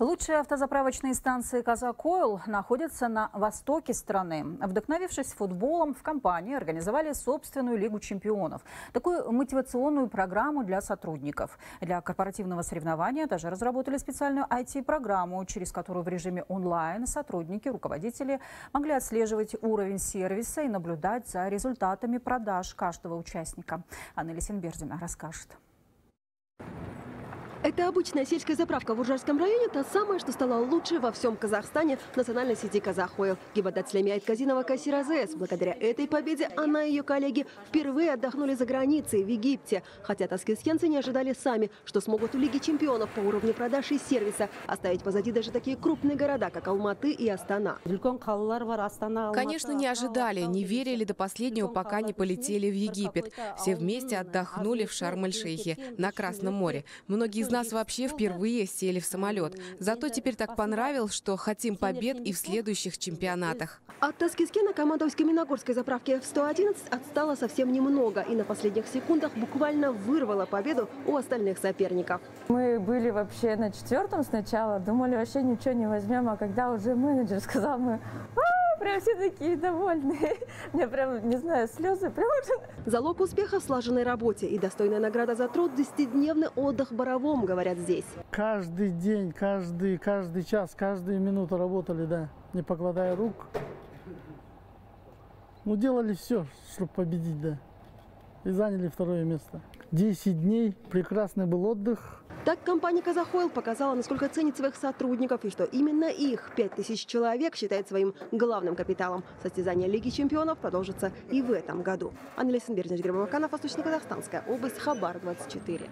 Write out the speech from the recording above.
Лучшие автозаправочные станции «Казакойл» находятся на востоке страны. Вдохновившись футболом, в компании организовали собственную Лигу чемпионов. Такую мотивационную программу для сотрудников. Для корпоративного соревнования даже разработали специальную IT-программу, через которую в режиме онлайн сотрудники, руководители могли отслеживать уровень сервиса и наблюдать за результатами продаж каждого участника. Анна Лисенбердина расскажет. Это обычная сельская заправка в Ужарском районе, та самая, что стала лучшей во всем Казахстане в национальной сети «Казахойл». Гибадат Слемяет Казинова Кассир АЗС. Благодаря этой победе она и ее коллеги впервые отдохнули за границей, в Египте. Хотя таскискенцы не ожидали сами, что смогут в Лиге чемпионов по уровню продаж и сервиса оставить позади даже такие крупные города, как Алматы и Астана. Конечно, не ожидали, не верили до последнего, пока не полетели в Египет. Все вместе отдохнули в Шарм-эль-Шейхе на Красном море. Многие из нас вообще впервые сели в самолет. Зато теперь так понравилось, что хотим побед и в следующих чемпионатах. От Таскискена команда Усть-Каменогорской заправки в 111 отстала совсем немного и на последних секундах буквально вырвала победу у остальных соперников. Мы были вообще на четвертом сначала, думали вообще ничего не возьмем, а когда уже менеджер сказал, мы прям все такие довольные. Меня прям, не знаю, слезы прям Залог успеха в слаженной работе и достойная награда за труд – десятидневный отдых Боровом, говорят здесь. Каждый день, каждый, каждый час, каждую минуту работали, да, не покладая рук. Ну, делали все, чтобы победить, да. И заняли второе место. Десять дней, прекрасный был отдых, так компания «Казахойл» показала, насколько ценит своих сотрудников и что именно их 5000 человек считает своим главным капиталом. Состязание Лиги чемпионов продолжится и в этом году. Анна Лесенбердина, Грибоваканов, Восточно-Казахстанская область, Хабар, 24.